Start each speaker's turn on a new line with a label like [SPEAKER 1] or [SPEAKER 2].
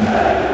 [SPEAKER 1] Amen.